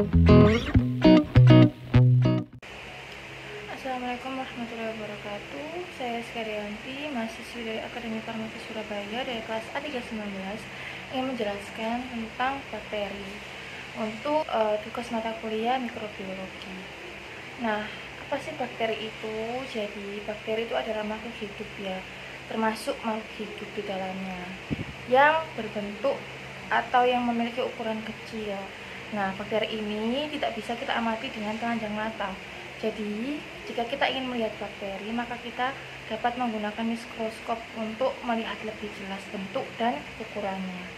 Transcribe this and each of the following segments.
Assalamualaikum warahmatullahi wabarakatuh. Saya Skarianti, mahasiswi dari Akademi Farmasi Surabaya dari kelas A319 ingin menjelaskan tentang bakteri untuk uh, tugas mata kuliah mikrobiologi. Nah, apa sih bakteri itu? Jadi, bakteri itu adalah makhluk hidup ya termasuk makhluk hidup di dalamnya yang berbentuk atau yang memiliki ukuran kecil Nah, bakteri ini tidak bisa kita amati dengan telanjang mata jadi, jika kita ingin melihat bakteri, maka kita dapat menggunakan mikroskop untuk melihat lebih jelas bentuk dan ukurannya.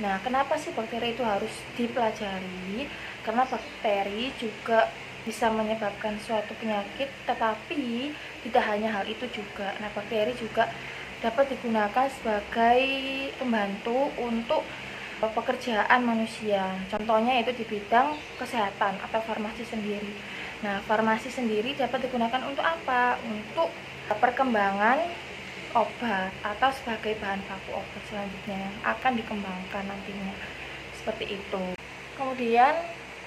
Nah, kenapa sih bakteri itu harus dipelajari? Karena bakteri juga bisa menyebabkan suatu penyakit, tetapi tidak hanya hal itu juga. Nah, bakteri juga dapat digunakan sebagai pembantu untuk pekerjaan manusia. Contohnya itu di bidang kesehatan atau farmasi sendiri. Nah, farmasi sendiri dapat digunakan untuk apa? Untuk perkembangan obat atau sebagai bahan baku obat selanjutnya yang akan dikembangkan nantinya. Seperti itu. Kemudian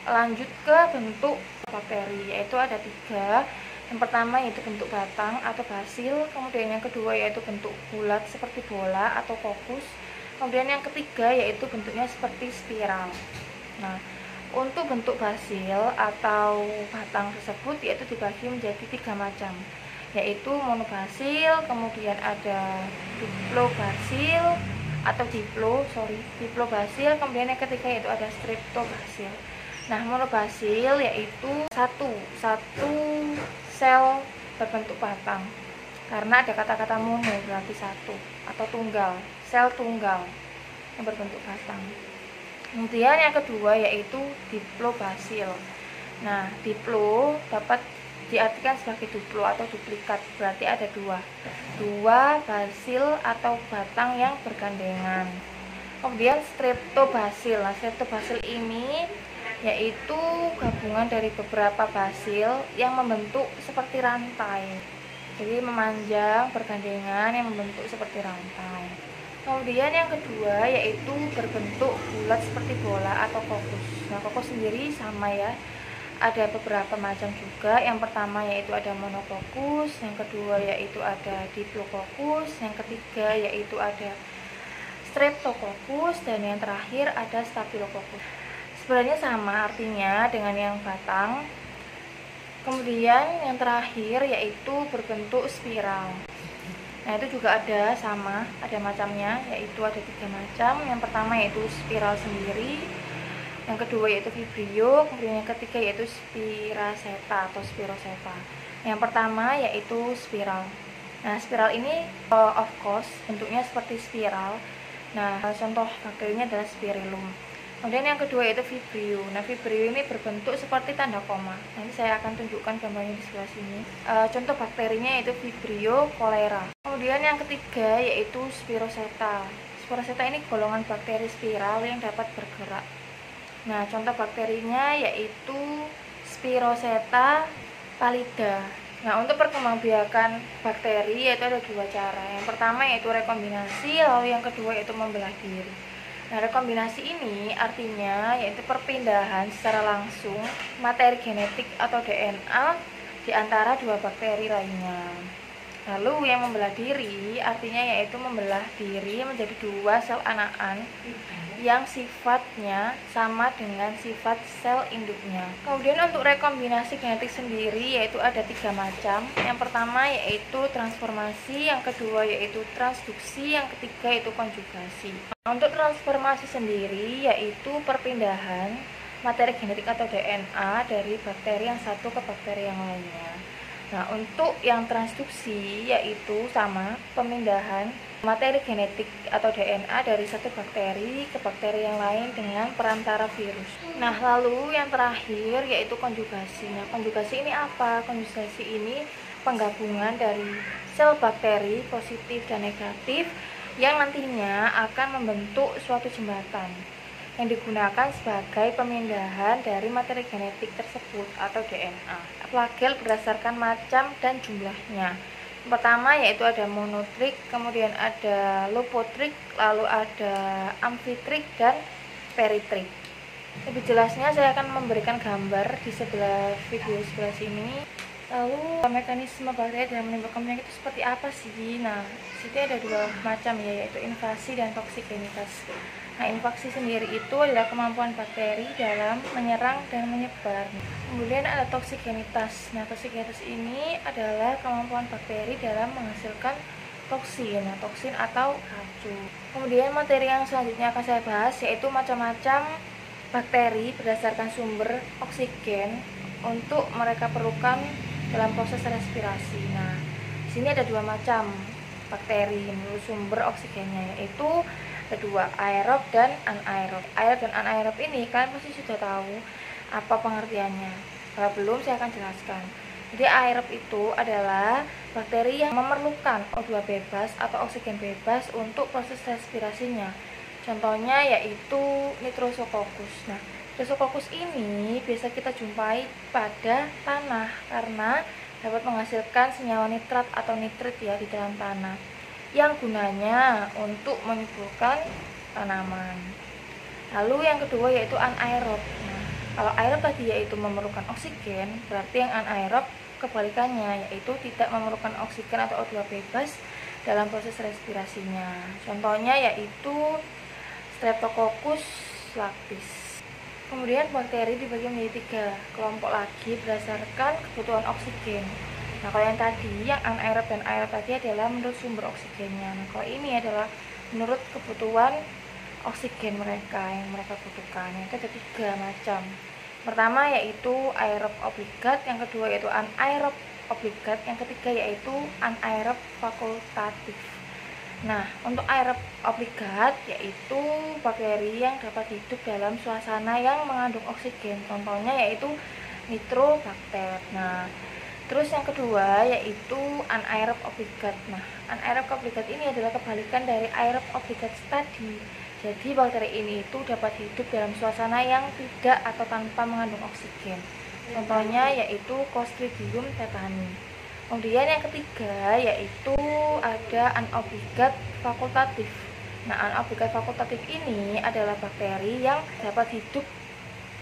lanjut ke bentuk bakteri, yaitu ada tiga. Yang pertama yaitu bentuk batang atau basil, kemudian yang kedua yaitu bentuk bulat seperti bola atau fokus, kemudian yang ketiga yaitu bentuknya seperti spiral. Nah, untuk bentuk basil atau batang tersebut yaitu dibagi menjadi tiga macam yaitu monobasil, kemudian ada diplobasil atau diplo, sorry, diplobasil, kemudian yang ketiga yaitu ada streptobasil. Nah, monobasil yaitu satu satu sel berbentuk batang. Karena ada kata-kata mono berarti satu atau tunggal, sel tunggal yang berbentuk batang. Kemudian yang kedua yaitu diplobasil. Nah, diplo dapat diartikan sebagai duplo atau duplikat, berarti ada dua. Dua basil atau batang yang bergandengan. Kemudian streptobasil. Nah, streptobasil ini yaitu gabungan dari beberapa basil yang membentuk seperti rantai. Jadi memanjang bergandengan yang membentuk seperti rantai. Kemudian yang kedua yaitu berbentuk bulat seperti bola atau kokus. Nah, kokus sendiri sama ya. Ada beberapa macam juga. Yang pertama yaitu ada monokokus, yang kedua yaitu ada diplococcus, yang ketiga yaitu ada streptococcus dan yang terakhir ada staphylococcus. Sebenarnya sama artinya dengan yang batang. Kemudian yang terakhir yaitu berbentuk spiral. Nah itu juga ada sama, ada macamnya, yaitu ada tiga macam. Yang pertama yaitu spiral sendiri, yang kedua yaitu vibrio, kemudian yang ketiga yaitu spiraceta atau spiroseta. Yang pertama yaitu spiral. Nah spiral ini uh, of course bentuknya seperti spiral. Nah contoh bakterinya adalah spirillum. Kemudian yang kedua yaitu vibrio. Nah, vibrio ini berbentuk seperti tanda koma. Nanti saya akan tunjukkan gambarnya di sebelah sini. E, contoh bakterinya yaitu vibrio cholera. Kemudian yang ketiga yaitu spiroseta. Spiroseta ini golongan bakteri spiral yang dapat bergerak. Nah, contoh bakterinya yaitu Spiroseta pallida. Nah, untuk perkembangbiakan bakteri yaitu ada dua cara. Yang pertama yaitu rekombinasi, lalu yang kedua yaitu membelah diri. Nah, rekombinasi ini artinya yaitu perpindahan secara langsung materi genetik atau DNA di antara dua bakteri lainnya. Lalu yang membelah diri artinya yaitu membelah diri menjadi dua sel anakan yang sifatnya sama dengan sifat sel induknya. Kemudian untuk rekombinasi genetik sendiri yaitu ada tiga macam. Yang pertama yaitu transformasi, yang kedua yaitu transduksi, yang ketiga yaitu konjugasi. Untuk transformasi sendiri yaitu perpindahan materi genetik atau DNA dari bakteri yang satu ke bakteri yang lainnya. Nah, untuk yang transduksi yaitu sama pemindahan materi genetik atau DNA dari satu bakteri ke bakteri yang lain dengan perantara virus. Nah, lalu yang terakhir yaitu konjugasi. Nah, konjugasi ini apa? Konjugasi ini penggabungan dari sel bakteri positif dan negatif yang nantinya akan membentuk suatu jembatan yang digunakan sebagai pemindahan dari materi genetik tersebut atau DNA. Flagel berdasarkan macam dan jumlahnya. Pertama yaitu ada monotrik, kemudian ada lopotrik, lalu ada amfitrik dan peritrik. lebih jelasnya saya akan memberikan gambar di sebelah video sebelah sini lalu mekanisme bakteri dalam menimbulkan penyakit itu seperti apa sih? Nah sini ada dua macam ya yaitu invasi dan toksigenitas nah invasi sendiri itu adalah kemampuan bakteri dalam menyerang dan menyebar. Kemudian ada toksigenitas nah toksigenitas ini adalah kemampuan bakteri dalam menghasilkan toksin, nah, toksin atau racun. Kemudian materi yang selanjutnya akan saya bahas yaitu macam-macam bakteri berdasarkan sumber oksigen untuk mereka perlukan dalam proses respirasi. Nah, di sini ada dua macam bakteri menurut sumber oksigennya yaitu kedua aerob dan anaerob. Aerob dan anaerob ini kalian pasti sudah tahu apa pengertiannya. Kalau belum saya akan jelaskan. Jadi aerob itu adalah bakteri yang memerlukan O2 bebas atau oksigen bebas untuk proses respirasinya. Contohnya yaitu Nitrosococcus. Nah, Nitrosococcus ini biasa kita jumpai pada tanah karena dapat menghasilkan senyawa nitrat atau nitrit ya di dalam tanah yang gunanya untuk menyuburkan tanaman. Lalu yang kedua yaitu anaerob. Nah, kalau aerob tadi yaitu memerlukan oksigen, berarti yang anaerob kebalikannya yaitu tidak memerlukan oksigen atau O2 bebas dalam proses respirasinya. Contohnya yaitu Streptococcus lactis. Kemudian bakteri dibagi menjadi tiga kelompok lagi berdasarkan kebutuhan oksigen. Nah, kalau yang tadi, yang anaerob dan aerob tadi adalah menurut sumber oksigennya. Nah, kalau ini adalah menurut kebutuhan oksigen mereka yang mereka butuhkan. Itu ada tiga macam. Pertama yaitu aerob obligat, yang kedua yaitu anaerob obligat, yang ketiga yaitu anaerob fakultatif. Nah, untuk aerob obligat yaitu bakteri yang dapat hidup dalam suasana yang mengandung oksigen. Contohnya yaitu nitrobakter. Nah, terus yang kedua yaitu anaerob obligat. Nah, anaerob obligat ini adalah kebalikan dari aerob obligat tadi. Jadi bakteri ini itu dapat hidup dalam suasana yang tidak atau tanpa mengandung oksigen. Contohnya yaitu Clostridium tetani. Kemudian yang ketiga yaitu ada anabogat fakultatif. Nah, anabogat fakultatif ini adalah bakteri yang dapat hidup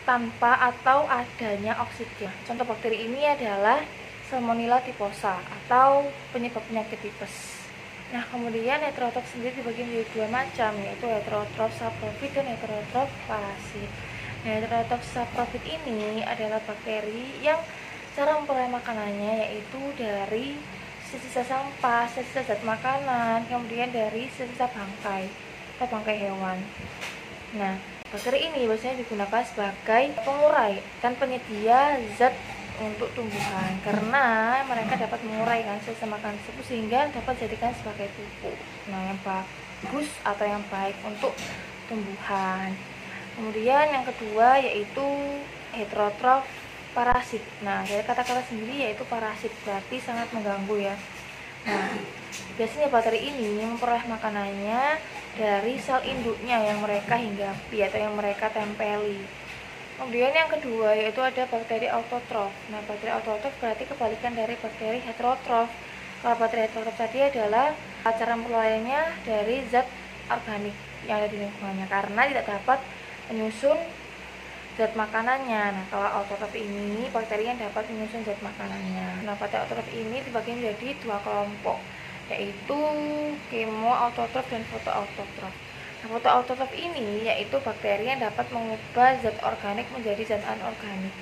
tanpa atau adanya oksigen. Contoh bakteri ini adalah Salmonella typhosa atau penyebab penyakit tipes. Nah, kemudian heterotrof sendiri dibagi menjadi dua macam, yaitu heterotrof saprofit dan heterotrof parasit. Nah, heterotrof saprofit ini adalah bakteri yang Cara memperoleh makanannya yaitu dari sisa sampah, sisa zat makanan, kemudian dari sisa bangkai atau bangkai hewan. Nah, bakteri ini biasanya digunakan sebagai pengurai dan penyedia zat untuk tumbuhan karena mereka dapat menguraikan sisa makanan tersebut sehingga dapat dijadikan sebagai pupuk. Nah, yang bagus atau yang baik untuk tumbuhan. Kemudian yang kedua yaitu heterotrof parasit. Nah, dari kata-kata sendiri yaitu parasit berarti sangat mengganggu ya. Nah, biasanya bakteri ini memperoleh makanannya dari sel induknya yang mereka hinggapi atau yang mereka tempeli. Kemudian yang kedua yaitu ada bakteri autotrof. Nah, bakteri autotrof berarti kebalikan dari bakteri heterotrof. Kalau bakteri heterotrof tadi adalah cara memperolehnya dari zat organik yang ada di lingkungannya karena tidak dapat menyusun zat makanannya. Nah, kalau autotrof ini bakteri yang dapat menyusun zat makanannya. Nah, pada autotrof ini dibagi menjadi dua kelompok, yaitu autotrof dan fotoautotrof. Nah, fotoautotrof ini yaitu bakteri yang dapat mengubah zat organik menjadi zat anorganik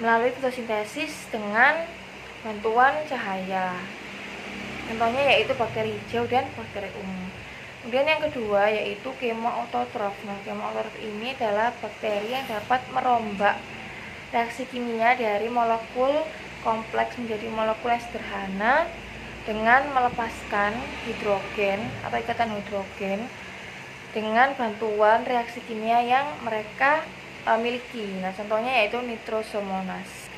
melalui fotosintesis dengan bantuan cahaya. Contohnya yaitu bakteri hijau dan bakteri ungu. Kemudian yang kedua yaitu kemoautotrof. Nah, kemoautotrof ini adalah bakteri yang dapat merombak reaksi kimia dari molekul kompleks menjadi molekul yang sederhana dengan melepaskan hidrogen atau ikatan hidrogen dengan bantuan reaksi kimia yang mereka uh, miliki. Nah, contohnya yaitu nitrosomonas.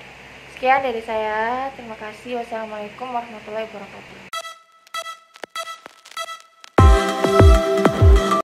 Sekian dari saya. Terima kasih. Wassalamualaikum warahmatullahi wabarakatuh.